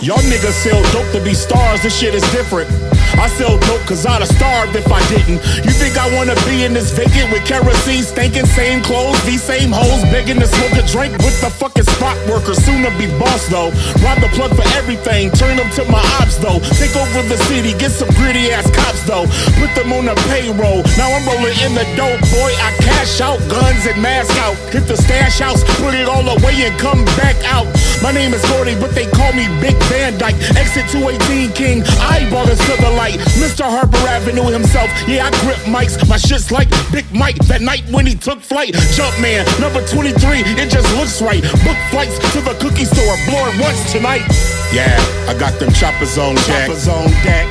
Y'all niggas sell dope to be stars, this shit is different. I sell dope cause I'd have starved if I didn't. You think I wanna be in this vacant with kerosene stinking, same clothes, these same hoes begging to smoke a drink with the fucking spot workers. Soon to be boss though. Rob the plug for everything, turn them to my ops though. Over the city, get some gritty ass cops though. Put them on the payroll. Now I'm rolling in the dope, boy. I cash out guns and mask out. Hit the stash house, put it all away and come back out. My name is Gordy, but they call me Big Van Dyke. Exit 218 King, eyeballers to the light. Mr. Harper Avenue himself, yeah, I grip mics. My shit's like Big Mike that night when he took flight. Jumpman, number 23, it just looks right. Book flights to the cookie store, blow it once tonight. Yeah, I got them choppers on deck. Choppers on deck.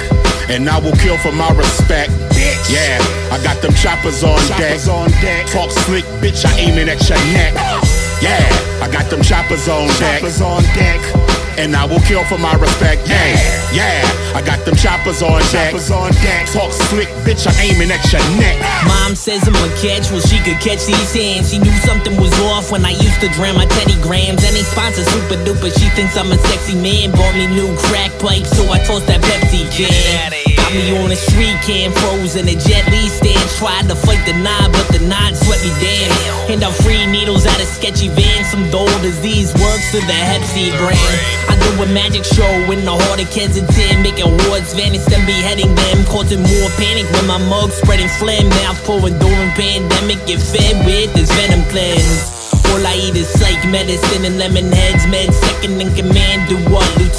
And I will kill for my respect. Bitch. Yeah, I got them choppers on deck. On deck. Talk slick, bitch, I aiming at your neck. Ah. Yeah, I got them choppers on deck. Choppers on deck. And I will kill for my respect. Yeah, yeah, I got them choppers on deck. Choppers on deck. Talk slick, bitch, I'm aiming at your neck. Mom says I'm a catch, well she could catch these hands. She knew something was off when I used to drown my Teddy Grahams. And they sponsor super duper, she thinks I'm a sexy man. Bought me new crack pipes, so I tossed that Pepsi can. Me on a street can, frozen a Jet Li stand. Tried to fight the nine, but the nine swept me down. Hand out free needles out a sketchy van. Some dull disease works to the Hep C brand. I do a magic show in the heart of Kensington, making wards vanish, then beheading them, causing more panic when my mug spreading phlegm, mouth pouring during pandemic, get fed with this venom cleanse. All I eat is psych medicine and lemon heads, med second in command.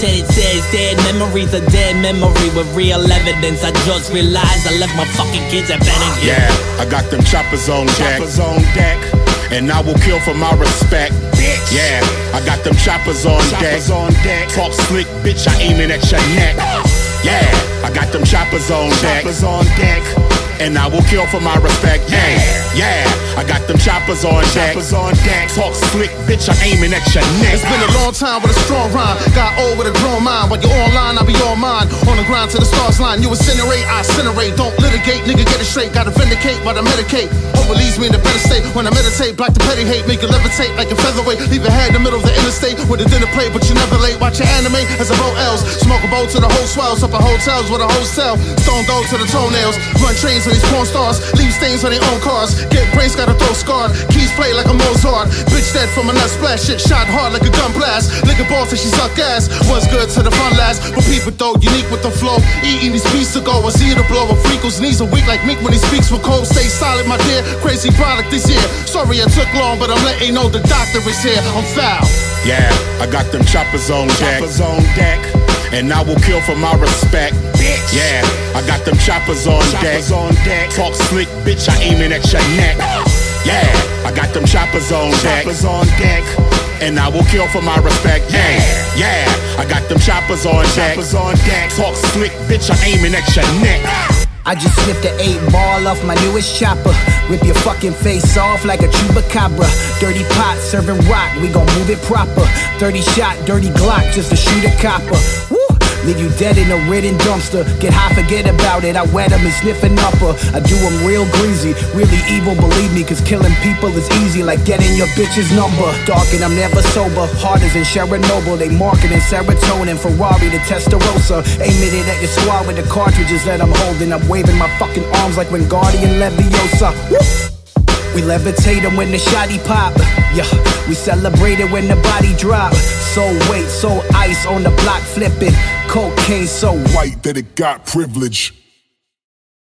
Do what lieutenant says. Dead memories a dead memory with real evidence. I just realized I left my fucking kids at Bennigan. Yeah, I got them choppers on deck. Choppers on deck. And I will kill for my respect. Bitch. Yeah, I got them choppers on deck. Choppers on deck. Talk slick, bitch, I aiming at your neck. Yeah, I got them choppers on deck. Choppers on deck. And I will kill for my respect. Yeah, yeah, I got them choppers on deck. Choppers on deck. Talk slick, bitch, I'm aiming at your neck. It's been a long time with a strong rhyme. Got old with a grown mind. While you're online, I'll be on mine. On the grind to the stars line. You incinerate, I incinerate. Don't litigate, nigga, get it straight. Gotta vindicate while I medicate. Hope it leaves me in a better state. When I meditate, block the petty hate. Make it levitate like a featherweight. Leave your head in the middle of the interstate with a dinner plate, but you never late. Watch your anime as I roll L's. Smoke a bowl to the whole swells. Up at hotels with a hotel. Stone dough to the toenails. Run trains on these porn stars. Leave stains on their own cars. Get brains, gotta throw scarred. Keys play like a Mozart. Bitch dead from a nut splash. Shit shot hard like a gun blast. Lick a ball till she suck ass. What's good to the fun last. But people though, unique with the flow. Eating these beats to go. I see the blow. A freak whose knees are weak like Meek when he speaks with cold. Stay solid, my dear. Crazy product this year. Sorry I took long, but I'm letting know the doctor is here. I'm foul. Yeah, I got them choppers on deck. Choppers on deck. And I will kill for my respect. Bitch. Yeah, I got them choppers on deck. On deck. Talk slick, bitch, I aiming at your neck. Ah. Yeah, I got them choppers on deck. Choppers on deck. And I will kill for my respect. Yeah, yeah, I got them choppers on deck. On deck. Talk slick, bitch, I aiming at your neck. Ah. I just sniffed the eight ball off my newest chopper. Rip your fucking face off like a chupacabra. Dirty pot serving rock, we gon' move it proper. 30 shot, dirty Glock just to shoot a copper. Leave you dead in a ridden dumpster. Get high, forget about it. I wet 'em and sniffing upper. I do 'em real greasy, really evil, believe me. Cause killing people is easy, like getting your bitch's number. Dark and I'm never sober. Hard as in Noble. They marketing serotonin, Ferrari to Testarossa. Aiming it at your squad with the cartridges that I'm holding. I'm waving my fucking arms like Wingardium Leviosa. Woo! We levitate 'em when the shotty pop. Yeah, we celebrate it when the body drop. So weight, so ice on the block flipping. Cocaine so white that it got privilege.